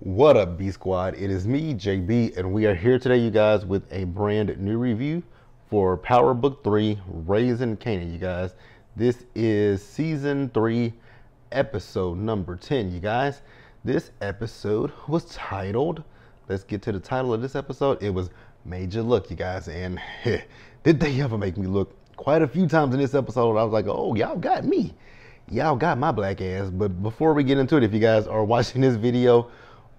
What up, B Squad? It is me, JB, and we are here today, you guys, with a brand new review for Power Book 3 Raising Kanan, you guys. This is season 3, episode number 10, you guys. This episode was titled, let's get to the title of this episode. It was Made You Look, you guys, and eh, did they ever make me look quite a few times in this episode? I was like, oh, y'all got me. Y'all got my black ass. But before we get into it, if you guys are watching this video,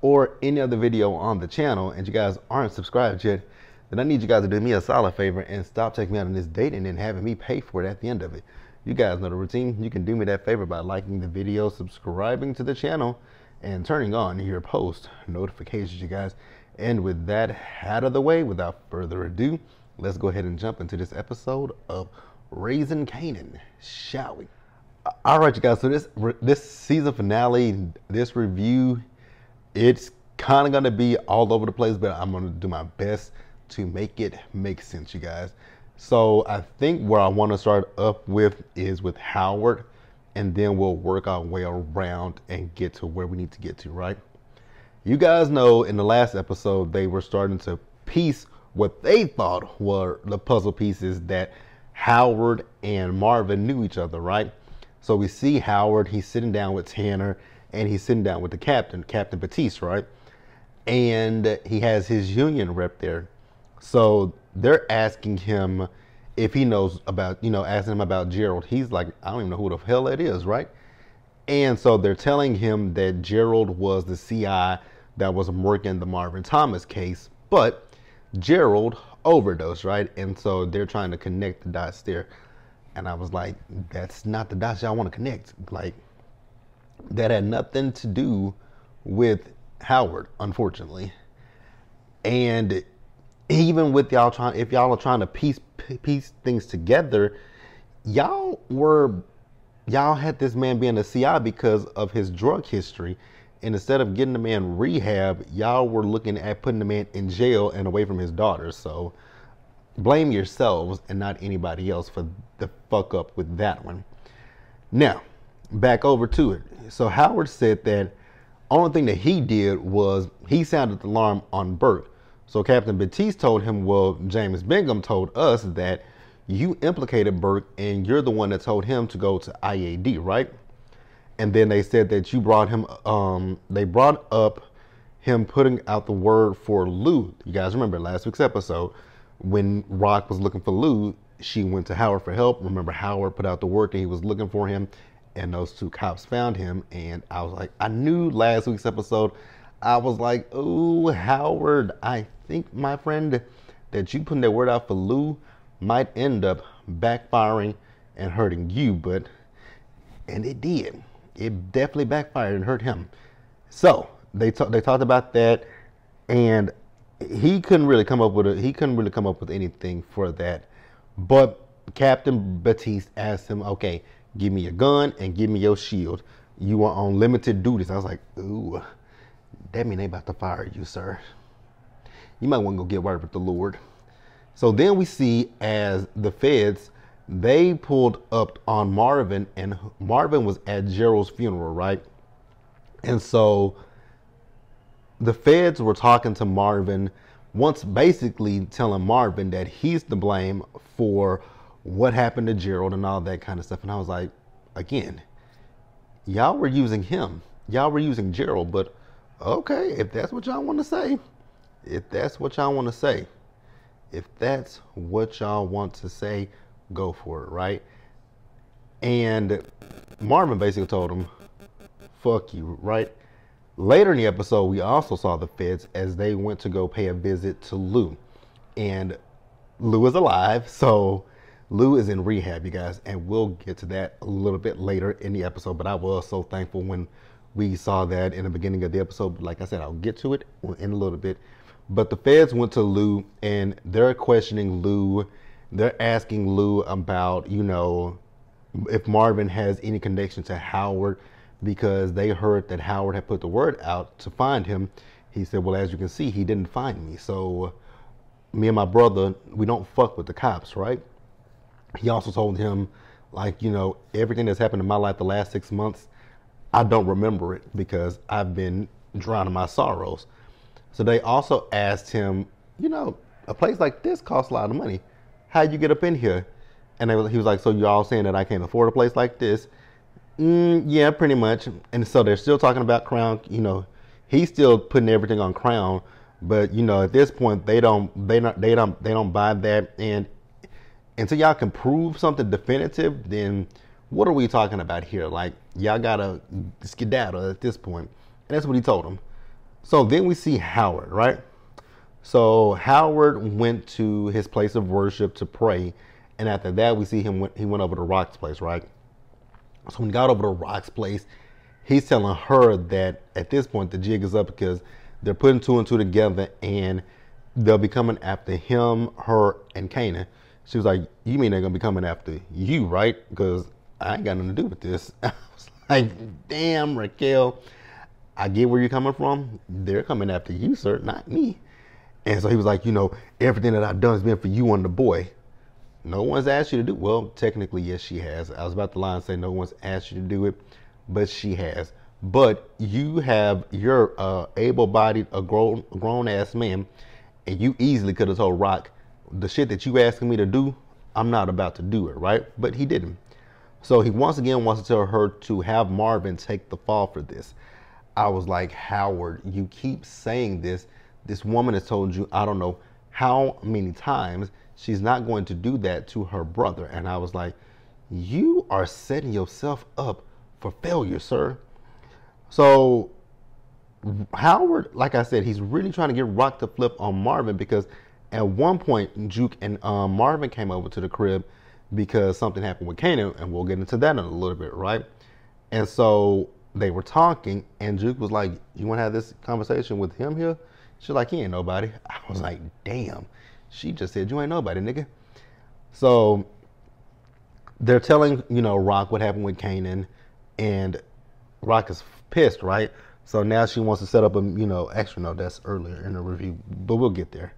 or any other video on the channel and you guys aren't subscribed yet, then I need you guys to do me a solid favor and stop taking me out on this date and then having me pay for it at the end of it. You guys know the routine. You can do me that favor by liking the video, subscribing to the channel, and turning on your post notifications, you guys. And with that out of the way, without further ado, let's go ahead and jump into this episode of Raising Kanan, shall we? All right, you guys. So this this season finale, this review it's kind of going to be all over the place, but I'm going to do my best to make it make sense, you guys. So I think where I want to start up with is with Howard, and then we'll work our way around and get to where we need to get to, right? You guys know in the last episode, they were starting to piece what they thought were the puzzle pieces that Howard and Marvin knew each other, right? So we see Howard, he's sitting down with Tanner and he's sitting down with the captain, Captain Batiste, right? And he has his union rep there. So they're asking him if he knows about, you know, asking him about Gerald. He's like, I don't even know who the hell that is, right? And so they're telling him that Gerald was the CI that was working the Marvin Thomas case, but Gerald overdosed, right? And so they're trying to connect the dots there. And I was like, that's not the dots y'all want to connect. Like, that had nothing to do with Howard, unfortunately. And even with y'all trying, if y'all are trying to piece piece things together, y'all were y'all had this man being a CI because of his drug history. And instead of getting the man rehab, y'all were looking at putting the man in jail and away from his daughter. So blame yourselves and not anybody else for the fuck up with that one. Now, back over to it. So Howard said that only thing that he did was he sounded the alarm on Burke. So Captain Batiste told him, well, James Bingham told us that you implicated Burke and you're the one that told him to go to IAD, right? And then they said that you brought him, um, they brought up him putting out the word for Lou. You guys remember last week's episode when Rock was looking for Lou, she went to Howard for help. Remember, Howard put out the word and he was looking for him and those two cops found him. And I was like, I knew last week's episode, I was like, oh, Howard, I think, my friend, that you putting that word out for Lou might end up backfiring and hurting you. But, and it did. It definitely backfired and hurt him. So they, they talked about that. And he couldn't really come up with a, he couldn't really come up with anything for that. But Captain Batiste asked him, okay, give me your gun and give me your shield. You are on limited duties. I was like, ooh, that mean they about to fire you, sir. You might want to go get word with the Lord. So then we see as the feds, they pulled up on Marvin and Marvin was at Gerald's funeral, right? And so the feds were talking to Marvin once basically telling Marvin that he's to blame for what happened to Gerald and all that kind of stuff. And I was like, again, y'all were using him. Y'all were using Gerald, but okay, if that's what y'all want to say, if that's what y'all want to say, if that's what y'all want to say, go for it, right? And Marvin basically told him, fuck you, right? Later in the episode, we also saw the feds as they went to go pay a visit to Lou. And Lou is alive, so Lou is in rehab, you guys, and we'll get to that a little bit later in the episode. But I was so thankful when we saw that in the beginning of the episode. But like I said, I'll get to it in a little bit. But the feds went to Lou and they're questioning Lou. They're asking Lou about, you know, if Marvin has any connection to Howard because they heard that Howard had put the word out to find him. He said, Well, as you can see, he didn't find me. So me and my brother, we don't fuck with the cops, right? He also told him, like, you know, everything that's happened in my life the last six months, I don't remember it because I've been drowning my sorrows. So they also asked him, you know, a place like this costs a lot of money. How'd you get up in here? And he was like, so you all saying that I can't afford a place like this? Mm, yeah, pretty much. And so they're still talking about Crown. You know, he's still putting everything on Crown, but you know, at this point, they don't, they not, they don't, they don't buy that. And until y'all can prove something definitive, then what are we talking about here? Like, y'all gotta skedaddle at this point. And that's what he told him. So then we see Howard, right? So Howard went to his place of worship to pray, and after that, we see him. He went over to Rock's place, right? So when he got over to Rock's place, he's telling her that at this point the jig is up because they're putting two and two together, and they'll be coming after him, her, and Kanan. She was like, "You mean they're gonna be coming after you, right? Because I ain't got nothing to do with this." I was like, "Damn, Raquel." I get where you're coming from. They're coming after you, sir, not me. And so he was like, you know, everything that I've done has been for you and the boy. No one's asked you to do well, technically, yes, she has. I was about to lie and say no one's asked you to do it, but she has. But you have you're uh, able-bodied, a grown grown ass man, and you easily could have told Rock, the shit that you asking me to do, I'm not about to do it, right? But he didn't. So he once again wants to tell her to have Marvin take the fall for this. I was like, Howard, you keep saying this. This woman has told you, I don't know how many times, she's not going to do that to her brother. And I was like, you are setting yourself up for failure, sir. So Howard, like I said, he's really trying to get Rock to flip on Marvin because at one point, Juke and um, Marvin came over to the crib because something happened with Kanan, and we'll get into that in a little bit, right? And so they were talking, and Juke was like, "You want to have this conversation with him here?" She's like, "He ain't nobody." I was like, "Damn." She just said, "You ain't nobody, nigga." So they're telling you know Rock what happened with Kanan, and Rock is pissed, right? So now she wants to set up a you know extra note that's earlier in the review, but we'll get there.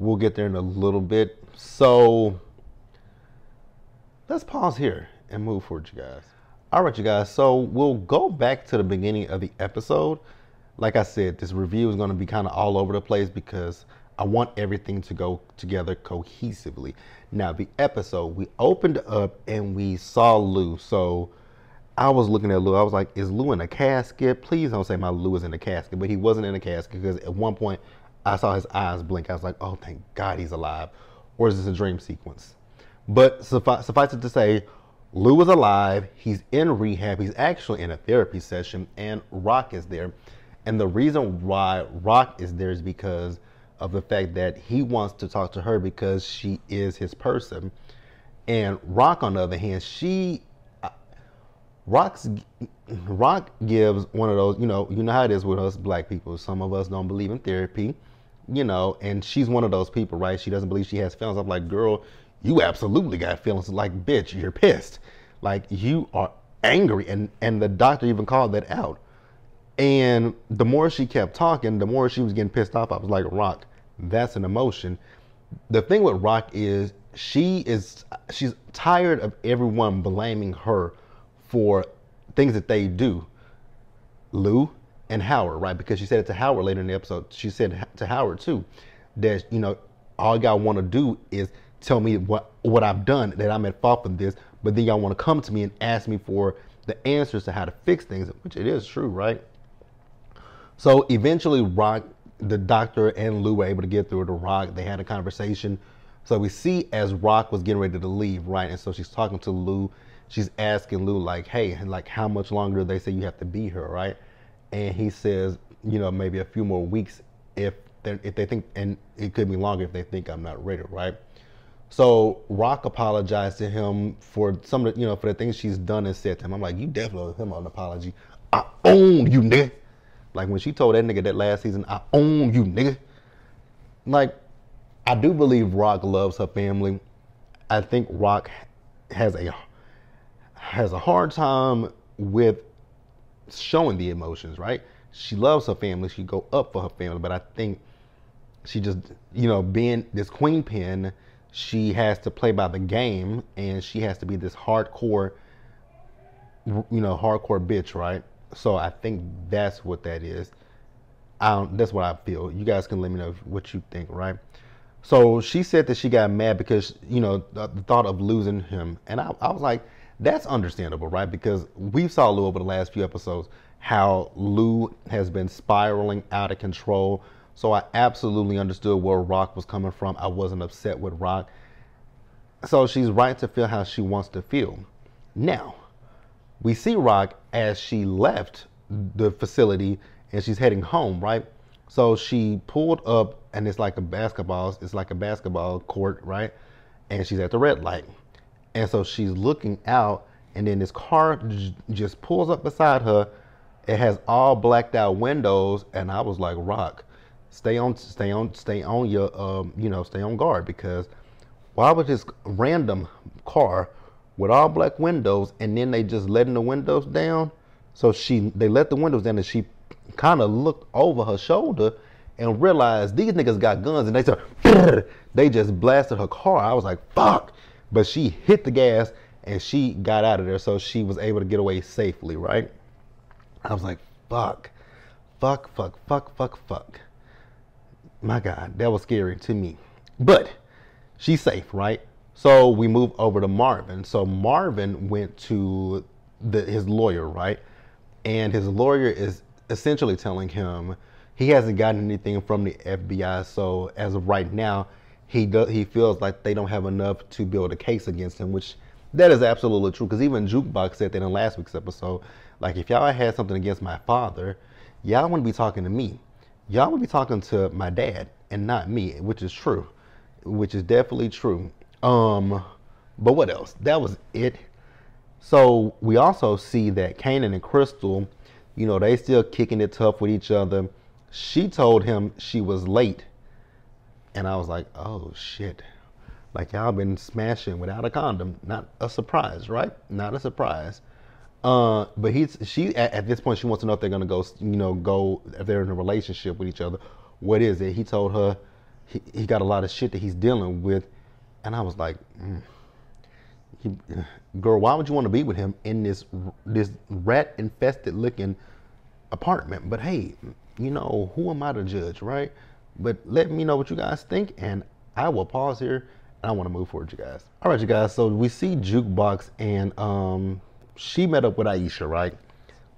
We'll get there in a little bit. So let's pause here and move forward, you guys. All right, you guys. So we'll go back to the beginning of the episode. Like I said, this review is going to be kind of all over the place because I want everything to go together cohesively. Now, the episode, we opened up and we saw Lou. So I was looking at Lou. I was like, is Lou in a casket? Please don't say my Lou is in a casket. But he wasn't in a casket because at one point I saw his eyes blink. I was like, oh, thank God he's alive. Or is this a dream sequence? But suffice, suffice it to say, Lou is alive. He's in rehab. He's actually in a therapy session, and Rock is there. And the reason why Rock is there is because of the fact that he wants to talk to her because she is his person. And Rock, on the other hand, she uh, Rock's Rock gives one of those, you know, you know how it is with us black people. Some of us don't believe in therapy, you know, and she's one of those people, right? She doesn't believe she has feelings. I'm like, girl, you absolutely got feelings. Like bitch you're pissed. Like you are angry and and the doctor even called that out. And the more she kept talking the more she was getting pissed off. I was like rock that's an emotion. The thing with rock is she is she's tired of everyone blaming her for things that they do. Lou and howard right because she said it to howard later in the episode she said to howard too that you know all y'all want to do is tell me what what I've done that I'm at fault for this, but then y'all want to come to me and ask me for the answers to how to fix things, which it is true, right? So eventually, Rock, the doctor, and Lou were able to get through to Rock. They had a conversation. So we see as Rock was getting ready to leave, right? And so she's talking to Lou. She's asking Lou, like, hey, like, how much longer they say you have to be here, right? And he says, you know, maybe a few more weeks if they if they think, and it could be longer if they think I'm not ready, right? So Rock apologized to him for some of the, you know, for the things she's done and said to him. I'm like, you definitely owe him an apology. I own you, nigga. Like when she told that nigga that last season, I own you, nigga. Like, I do believe Rock loves her family. I think Rock has a has a hard time with showing the emotions, right? She loves her family. She go up for her family, but I think she just, you know, being this queen pin she has to play by the game and she has to be this hardcore you know hardcore bitch right so i think that's what that is I that's what I feel. You guys can let me know what you think, right? So she said that she got mad because you know the, the thought of losing him, and I, I was like, that's understandable, right? Because we saw Lou over the last few episodes how Lou has been spiraling out of control. So I absolutely understood where Rock was coming from. I wasn't upset with Rock. So she's right to feel how she wants to feel. Now, we see Rock as she left the facility and she's heading home, right? So she pulled up and it's like a basketball, it's like a basketball court, right? And she's at the red light. And so she's looking out and then this car just pulls up beside her. It has all blacked out windows and I was like, "Rock, stay on stay on stay on your um, you know, stay on guard because why would this random car with all black windows and then they just letting the windows down? So she they let the windows down and she kind of looked over her shoulder and realized these niggas got guns and they said they just blasted her car. I was like, fuck. But she hit the gas and she got out of there so she was able to get away safely, right? I was like, fuck. Fuck, fuck, fuck, fuck, fuck. My God, that was scary to me. But she's safe, right? So we move over to Marvin. So Marvin went to the, his lawyer, right? And his lawyer is essentially telling him he hasn't gotten anything from the FBI. So as of right now, he he feels like they don't have enough to build a case against him, which that is absolutely true. Because even Jukebox said that in last week's episode, like if y'all had something against my father, y'all wouldn't be talking to me. Y'all would be talking to my dad and not me, which is true, which is definitely true. Um, but what else? That was it. So we also see that Kanan and Crystal, you know, they still kicking it tough with each other. She told him she was late. And I was like, oh shit. Like y'all been smashing without a condom. Not a surprise, right? Not a surprise. Uh, but he's she at, at, this point she wants to know if they're gonna go, you know, go if they're in a relationship with each other. What is it? He told her he, he got a lot of shit that he's dealing with, and I was like, mm. he, girl, why would you want to be with him in this this rat infested looking apartment? But hey, you know, who am I to judge, right? But let me know what you guys think, and I will pause here. And I want to move forward, you guys. All right, you guys. So we see Jukebox, and um, she met up with Aisha, right?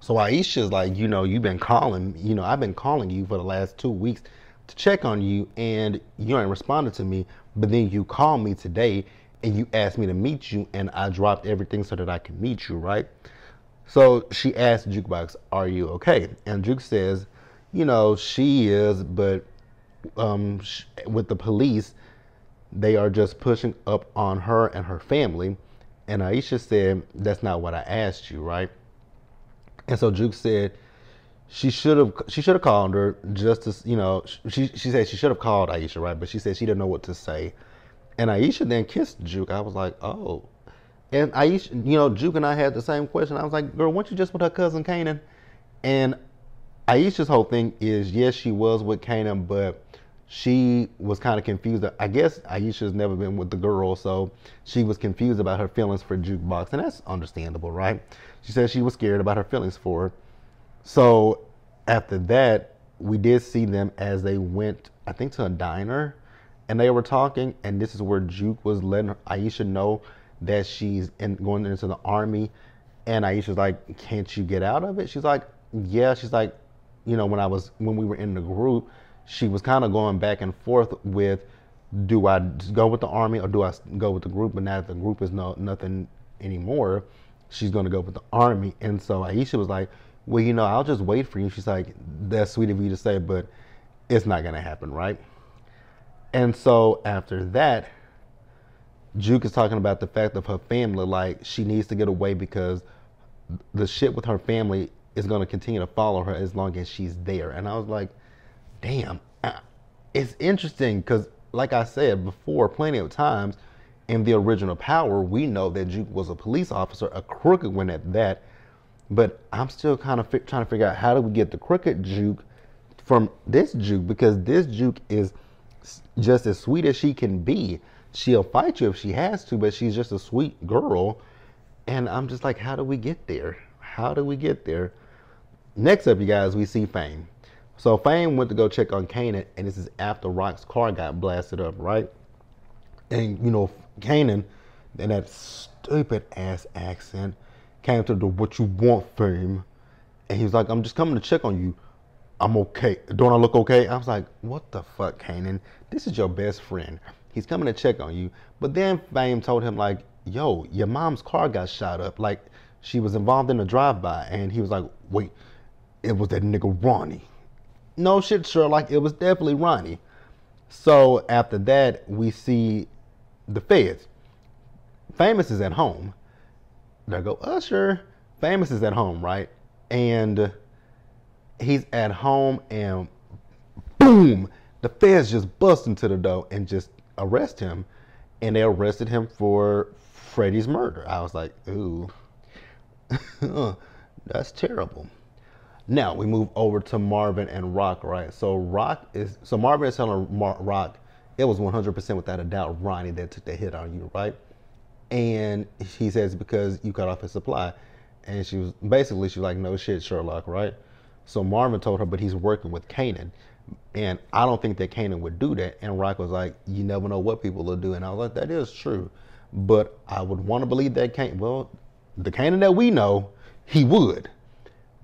So Aisha's like, you know, you've been calling, you know, I've been calling you for the last two weeks to check on you, and you ain't responded to me. But then you call me today, and you asked me to meet you, and I dropped everything so that I can meet you, right? So she asked Jukebox, "Are you okay?" And Juke says, "You know, she is, but um, with the police, they are just pushing up on her and her family. And Aisha said, That's not what I asked you, right? And so Juke said, she should have she should have called her just to you know she she said she should have called Aisha right? But she said she didn't know what to say. And Aisha then kissed Juke. I was like oh. And Aisha you know Juke and I had the same question. I was like girl weren't you just with her cousin Kanan? And Aisha's whole thing is yes she was with Kanan but she was kind of confused. I guess Aisha's never been with the girl, so she was confused about her feelings for Jukebox, and that's understandable, right? She said she was scared about her feelings for her. So after that, we did see them as they went, I think, to a diner, and they were talking, and this is where Juke was letting Aisha know that she's in, going into the army, and Aisha's like, "Can't you get out of it?" She's like, "Yeah." She's like, "You know, when I was when we were in the group." She was kind of going back and forth with do I go with the army or do I go with the group? But now that the group is no nothing anymore, she's going to go with the army. And so Aisha was like, well, you know, I'll just wait for you. She's like, that's sweet of you to say, but it's not going to happen, right? And so after that, Juke is talking about the fact of her family, like she needs to get away because the shit with her family is going to continue to follow her as long as she's there. And I was like, damn, uh, it's interesting because, like I said before, plenty of times in the original Power, we know that Juke was a police officer, a crooked one at that. But I'm still kind of fi- trying to figure out how do we get the crooked Juke from this Juke because this Juke is just as sweet as she can be. She'll fight you if she has to, but she's just a sweet girl. And I'm just like, how do we get there? How do we get there? Next up, you guys, we see Fame. So Fame went to go check on Kanan, and this is after Rock's car got blasted up, right? And you know, Kanan, in that stupid ass accent, came to the "What you want" fame, and he was like, "I'm just coming to check on you. I'm okay. Don't I look okay?" I was like, "What the fuck, Kanan? This is your best friend. He's coming to check on you." But then Fame told him like, "Yo, your mom's car got shot up. Like, she was involved in a drive-by," and he was like, "Wait, it was that nigga Ronnie." No shit, Sherlock. It was definitely Ronnie. So after that, we see the feds. Famous is at home. There go Usher. Famous is at home, right? And he's at home, and boom, the feds just bust into the door and just arrest him. And they arrested him for Freddie's murder. I was like, ooh, that's terrible. Now we move over to Marvin and Rock, right? So Rock is so Marvin is telling Mar- Rock it was 100% without a doubt Ronnie that took the hit on you, right? And he says because you cut off his supply, and she was basically she was like no shit Sherlock, right? So Marvin told her, but he's working with Kanan, and I don't think that Kanan would do that. And Rock was like, you never know what people will do, and I was like, that is true, but I would want to believe that Kanan. Well, the Kanan that we know, he would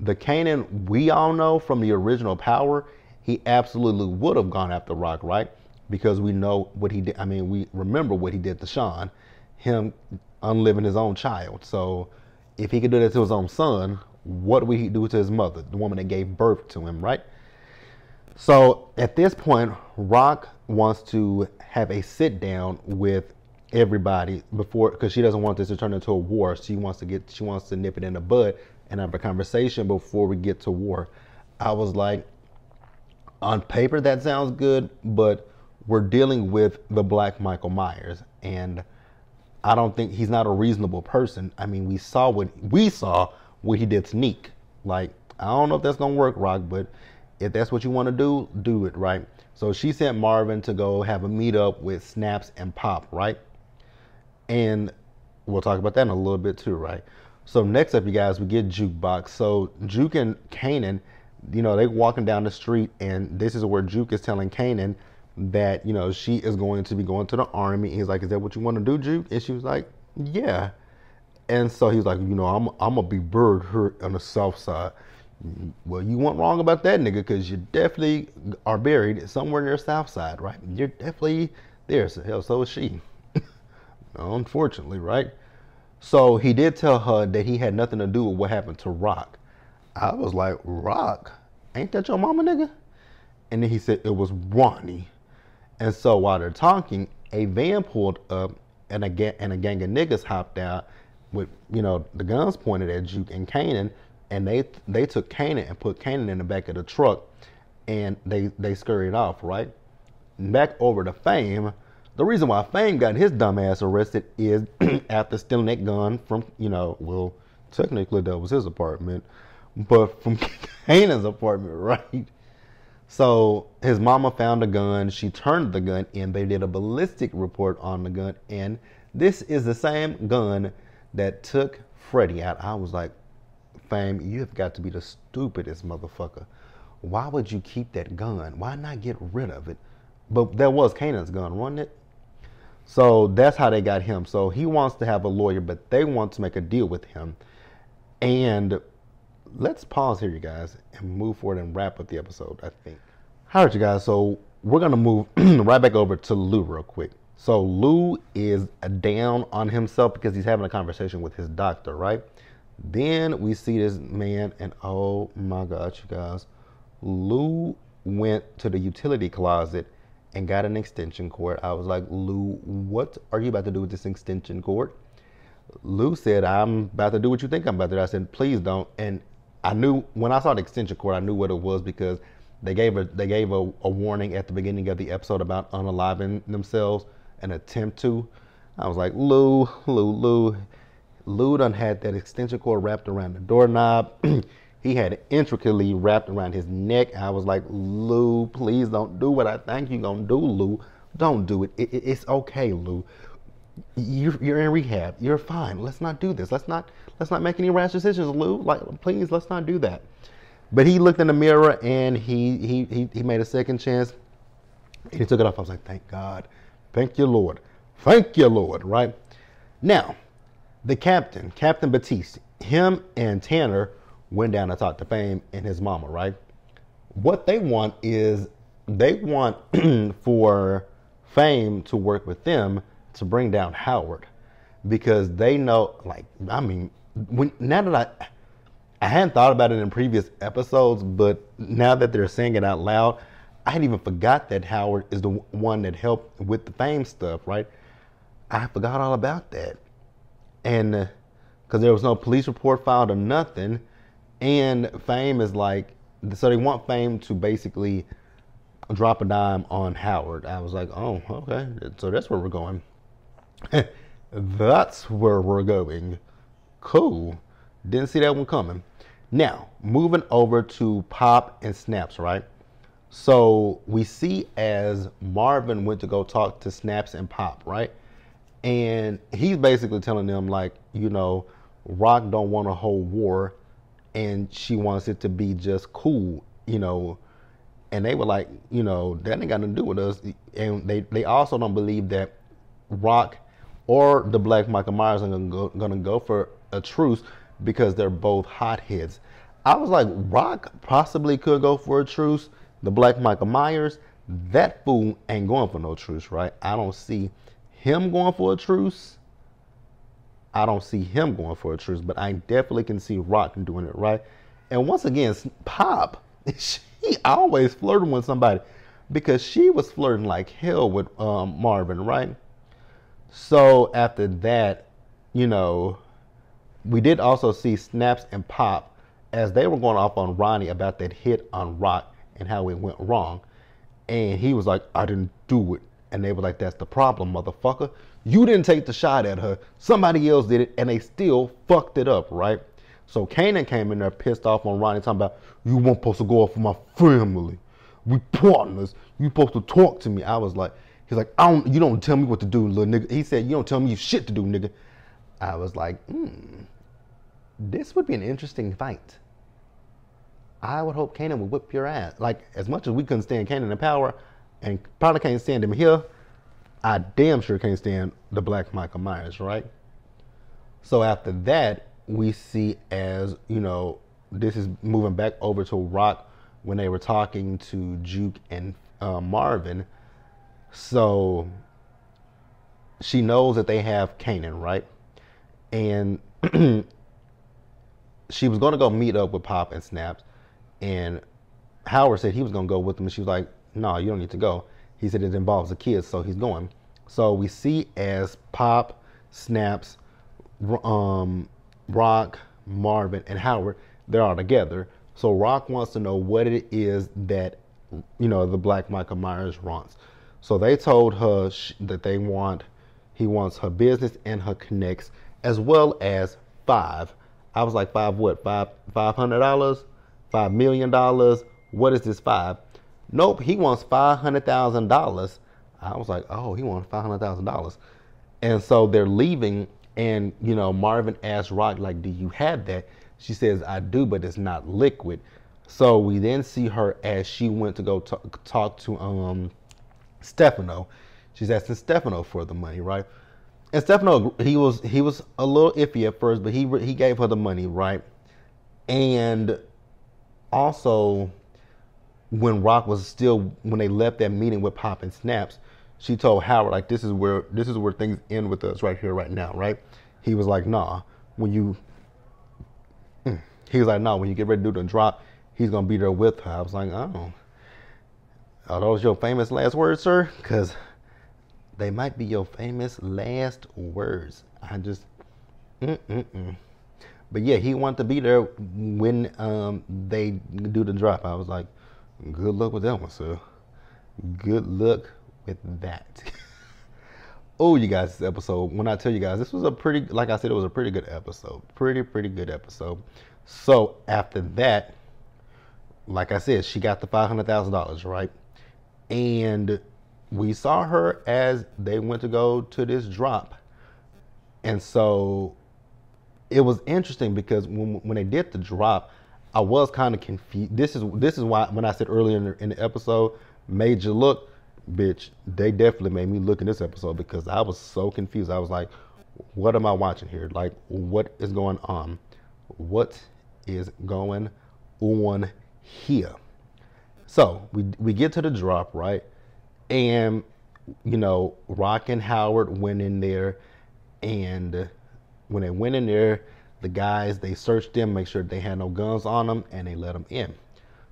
the Kanan we all know from the original Power, he absolutely would have gone after Rock, right? Because we know what he did. I mean, we remember what he did to Sean, him unliving his own child. So if he could do that to his own son, what would he do to his mother, the woman that gave birth to him, right? So at this point, Rock wants to have a sit down with everybody before because she doesn't want this to turn into a war. She wants to get she wants to nip it in the bud and have a conversation before we get to war. I was like, on paper that sounds good, but we're dealing with the black Michael Myers, and I don't think he's not a reasonable person. I mean, we saw what we saw what he did to. Like, I don't know if that's gonna work, Rock, but if that's what you want to do, do it, right? So she sent Marvin to go have a meetup with Snaps and Pop, right? And we'll talk about that in a little bit too, right? So next up, you guys, we get Jukebox. So Juke and Kanan, you know, they walking down the street, and this is where Juke is telling Kanan that you know she is going to be going to the army. He's like, "Is that what you want to do, Juke?" And she was like, "Yeah." And so he's like, "You know, I'm I'm gonna be buried here on the south side." Well, you weren't wrong about that, nigga, because you definitely are buried somewhere near south side, right? You're definitely there. So hell, so is she. Unfortunately, right? So he did tell her that he had nothing to do with what happened to Rock. I was like, Rock? Ain't that your mama, nigga? And then he said it was Ronnie. And so while they're talking, a van pulled up and a, ga- and a gang of niggas hopped out with, you know, the guns pointed at Juke and Kanan. And they they took Kanan and put Kanan in the back of the truck and they, they scurried off, right? Back over to Fame, the reason why Fame got his dumb ass arrested is after stealing that gun from, you know, well, technically that was his apartment, but from Kanan's apartment, right? So his mama found a gun. She turned the gun in. They did a ballistic report on the gun, and this is the same gun that took Freddie out. I was like, Fame, you have got to be the stupidest motherfucker. Why would you keep that gun? Why not get rid of it? But that was Kanan's gun, wasn't it? So that's how they got him. So he wants to have a lawyer, but they want to make a deal with him. And let's pause here, you guys, and move forward and wrap up the episode, I think. All right, you guys. So we're going to move right back over to Lou real quick. So Lou is down on himself because he's having a conversation with his doctor, right? Then we see this man, and oh my God, you guys. Lou went to the utility closet and got an extension cord. I was like, Lou, what are you about to do with this extension cord? Lou said, I'm about to do what you think I'm about to do. I said, please don't. And I knew when I saw the extension cord, I knew what it was because they gave a they gave a, a warning at the beginning of the episode about unaliving themselves, an attempt to. I was like, Lou, Lou, Lou. Lou done had that extension cord wrapped around the doorknob. He had intricately wrapped around his neck. I was like, Lou, please don't do what I think you're going to do, Lou. Don't do it. it, it it's okay, Lou. You're, you're in rehab. You're fine. Let's not do this. Let's not let's not make any rash decisions, Lou. Like, please, let's not do that. But he looked in the mirror and he he he, he made a second chance. And he took it off. I was like, thank God. Thank you, Lord. Thank you, Lord. Right? Now, the captain, Captain Batiste, him and Tanner went down to talk to Fame and his mama, right? What they want is they want for Fame to work with them to bring down Howard because they know, like, I mean, when now that I I hadn't thought about it in previous episodes, but now that they're saying it out loud, I hadn't even forgot that Howard is the one that helped with the fame stuff, right? I forgot all about that. And because uh, there was no police report filed or nothing, and fame is like, so they want fame to basically drop a dime on Howard. I was like, oh, okay, so that's where we're going. that's where we're going. Cool. Didn't see that one coming. Now, moving over to Pop and Snaps, right? So we see as Marvin went to go talk to Snaps and Pop, right? And he's basically telling them like, you know, Rock don't want a whole war and she wants it to be just cool, you know. And they were like, you know, that ain't got nothing to do with us. And they, they also don't believe that Rock or the Black Michael Myers are gonna go, gonna go for a truce because they're both hotheads. I was like, Rock possibly could go for a truce. The Black Michael Myers, that fool ain't going for no truce, right? I don't see him going for a truce. I don't see him going for a truce, but I definitely can see Rock doing it, right? And once again, Pop, she always flirting with somebody because she was flirting like hell with um, Marvin, right? So after that, you know, we did also see Snaps and Pop as they were going off on Ronnie about that hit on Rock and how it went wrong. And he was like, I didn't do it. And they were like, That's the problem, motherfucker. You didn't take the shot at her. Somebody else did it, and they still fucked it up, right? So Kanan came in there pissed off on Ronnie, talking about, You weren't supposed to go off for my family. We partners. You supposed to talk to me. I was like, He's like, I don't, you don't tell me what to do, little nigga. He said, You don't tell me shit to do, nigga. I was like, hmm, this would be an interesting fight. I would hope Kanan would whip your ass. Like, as much as we couldn't stand Kanan in power, and probably can't stand him here, I damn sure can't stand the black Michael Myers, right? So after that, we see as, you know, this is moving back over to Rock when they were talking to Juke and uh, Marvin. So she knows that they have Kanan, right? And she was going to go meet up with Pop and Snaps, and Howard said he was going to go with them, and she was like, "No, you don't need to go." He said it involves the kids, so he's going. So we see as Pop, Snaps, um, Rock, Marvin, and Howard, they're all together. So Rock wants to know what it is that you know the Black Michael Myers wants. So they told her that they want, he wants her business and her connects, as well as five I was like, five what? Five five hundred dollars? Five million dollars? What is this five? Nope, he wants five hundred thousand dollars. I was like, oh, he wants five hundred thousand dollars. And so they're leaving, and you know, Marvin asks Rock, like, do you have that? She says, I do, but it's not liquid. So we then see her as she went to go talk, talk to um Stefano. She's asking Stefano for the money, right? and Stefano, he was he was a little iffy at first, but he he gave her the money, right? And also, when Rock was still when they left that meeting with Pop and Snaps, she told Howard like, "This is where this is where things end with us right here, right now, right?" He was like, "Nah, when you," mm. he was like, "Nah, when you get ready to do the drop, he's gonna be there with her." I was like, "Oh, are those your famous last words, sir?" Because they might be your famous last words. I just, mm-mm-mm. But yeah, he wanted to be there when um, they do the drop. I was like, good luck with that one, sir. Good luck with that. oh, you guys, this episode, when I tell you guys, this was a pretty, like I said, it was a pretty good episode. Pretty, pretty good episode. So after that, like I said, she got the $500,000, right? And we saw her as they went to go to this drop. And so it was interesting because when, when they did the drop, I was kind of confused. This is this is why when I said earlier in the, in the episode, made you look, bitch. They definitely made me look in this episode because I was so confused. I was like, what am I watching here? Like, what is going on? What is going on here? So we we get to the drop right, and you know, Rock and Howard went in there, and when they went in there, the guys they searched them, make sure they had no guns on them, and they let them in.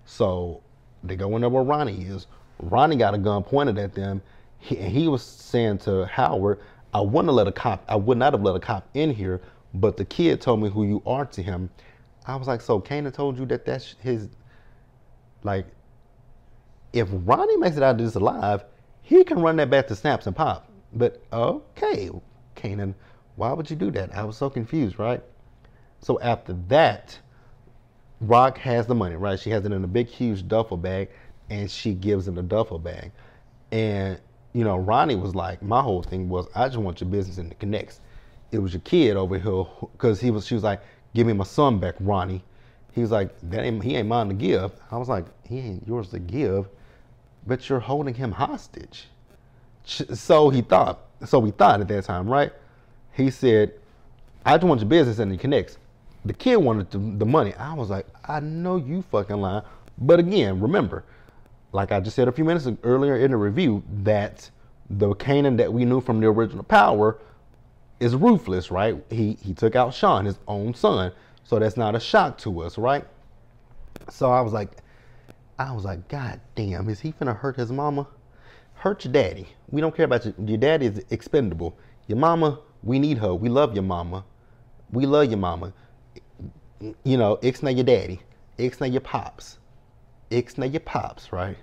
So they go in there where Ronnie is. Ronnie got a gun pointed at them, he, and he was saying to Howard, "I wouldn't let a cop. I would not have let a cop in here, but the kid told me who you are to him." I was like, "So Kanan told you that that's his, like." If Ronnie makes it out of this alive, he can run that back to snaps and pop. But okay, Kanan, why would you do that? I was so confused, right? So after that, Rock has the money, right? She has it in a big, huge duffel bag, and she gives him the duffel bag. And you know, Ronnie was like, my whole thing was, I just want your business in the connects. It was your kid over here, because he was. She was like, give me my son back, Ronnie. He was like, that ain't, he ain't mine to give. I was like, he ain't yours to give, but you're holding him hostage. So he thought. So we thought at that time, right? He said, I just want your business in the connects the kid wanted the, the money. I was like, I know you fucking lying. But again, remember, like I just said a few minutes earlier in the review, that the Kanan that we knew from the original Power is ruthless, right? He he took out Sean, his own son. So that's not a shock to us, right? So I was like, I was like, God damn, is he finna hurt his mama? Hurt your daddy. We don't care about your your daddy is expendable. Your mama, we need her. We love your mama. We love your mama you know, ixnay your daddy, ixnay your pops, ixnay your pops, right?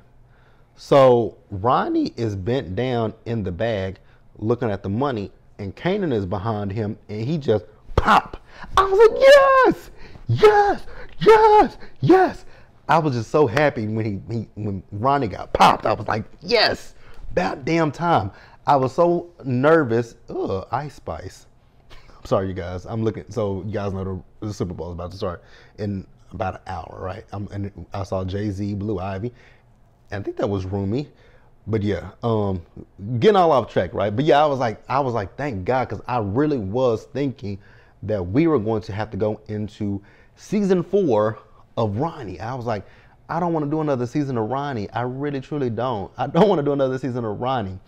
So Ronnie is bent down in the bag looking at the money, and Kanan is behind him, and he just pop. I was like, yes, yes, yes, yes. I was just so happy when he, he when Ronnie got popped. I was like, yes, about damn time. I was so nervous. Ugh, Ice Spice sorry, you guys. I'm looking. So you guys know the, the Super Bowl is about to start in about an hour, right? I'm, and I saw Jay Z, Blue Ivy, and I think that was Rumi. But yeah, um, getting all off track, right? But yeah, I was like, I was like, thank God, because I really was thinking that we were going to have to go into season four of Ronnie. I was like, I don't want to do another season of Ronnie. I really, truly don't. I don't want to do another season of Ronnie.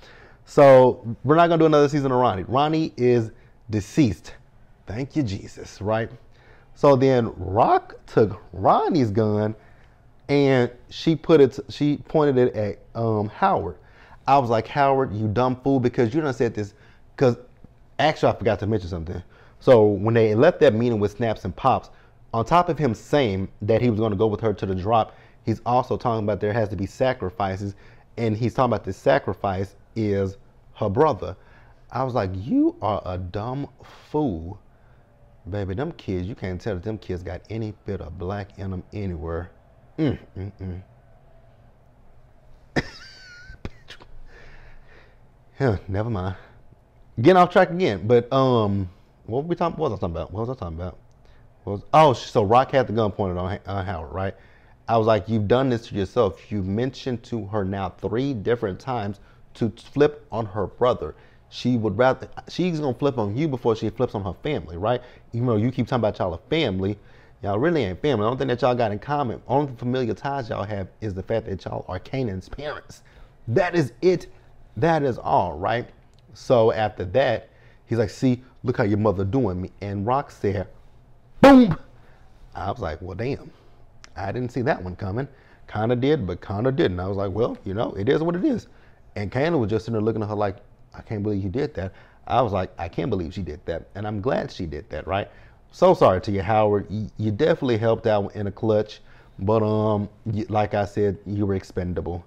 So we're not gonna do another season of Ronnie. Ronnie is deceased. Thank you, Jesus, right? So then Rock took Ronnie's gun and she put it, she pointed it at um, Howard. I was like, Howard, you dumb fool, because you done said this, because actually I forgot to mention something. So when they left that meeting with Snaps and Pops, on top of him saying that he was going to go with her to the drop, he's also talking about there has to be sacrifices, and he's talking about the sacrifice is her brother. I was like, you are a dumb fool. Baby, them kids, you can't tell that them kids got any bit of black in them anywhere. Mm, mm, mm. yeah, never mind. Getting off track again, but um, what were we talking? What was I talking about? What was I talking about? Was, oh, so Rock had the gun pointed on, on Howard, right? I was like, you've done this to yourself. You mentioned to her now three different times to flip on her brother she would rather she's gonna flip on you before she flips on her family, right? Even though you keep talking about y'all a family, y'all really ain't family. The only thing that y'all got in common, only familiar ties y'all have is the fact that y'all are Kanan's parents. That is it. That is all, right? So after that, he's like, see, look how your mother doing me. And Rock said, boom. I was like, well, damn. I didn't see that one coming. Kind of did, but kind of didn't. I was like, well, you know, it is what it is. And Kanan was just sitting there looking at her like, I can't believe you did that. I was like, I can't believe she did that. And I'm glad she did that, right? So sorry to you, Howard. You, definitely helped out in a clutch. But um, like I said, you were expendable.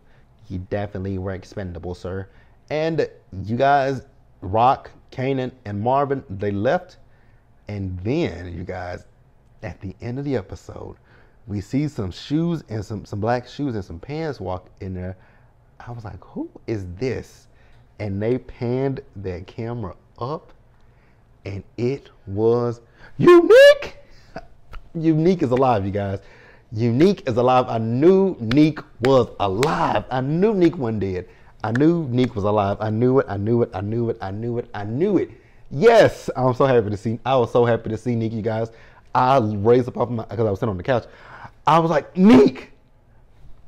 You definitely were expendable, sir. And you guys, Rock, Kanan, and Marvin, they left. And then, you guys, at the end of the episode, we see some shoes and some, some black shoes and some pants walk in there. I was like, who is this? And they panned that camera up and it was unique. unique is alive, you guys. Unique is alive. I knew Neek was alive. I knew Neek one dead. I knew Neek was alive. I knew it. I knew it. I knew it. I knew it. I knew it. Yes, I'm so happy to see. I was so happy to see Neek, you guys. I raised up off my because I was sitting on the couch. I was like, Neek.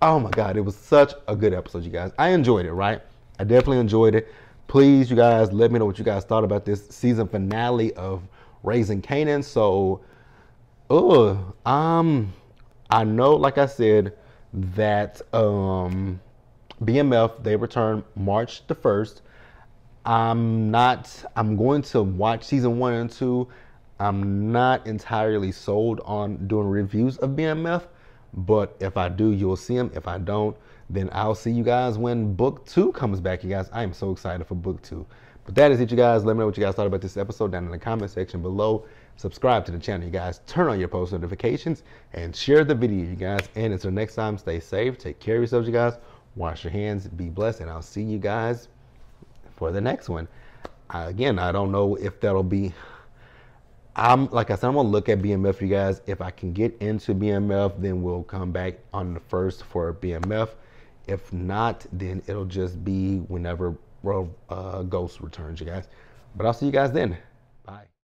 Oh my God, it was such a good episode, you guys. I enjoyed it, right? I definitely enjoyed it. Please, you guys, let me know what you guys thought about this season finale of Raising Kanan. So, oh, um, I know, like I said, that um, BMF they return March the first. I'm not. I'm going to watch season one and two. I'm not entirely sold on doing reviews of BMF, but if I do, you'll see them. If I don't, then I'll see you guys when book two comes back. You guys, I am so excited for book two. But that is it, you guys. Let me know what you guys thought about this episode down in the comment section below. Subscribe to the channel, you guys. Turn on your post notifications and share the video, you guys. And until next time, stay safe. Take care of yourselves, you guys. Wash your hands. Be blessed. And I'll see you guys for the next one. again, I don't know if that'll be I'm like I said, I'm gonna look at BMF, you guys. If I can get into BMF, then we'll come back on the first for BMF. If not, then it'll just be whenever uh, Ghost returns, you guys. But I'll see you guys then.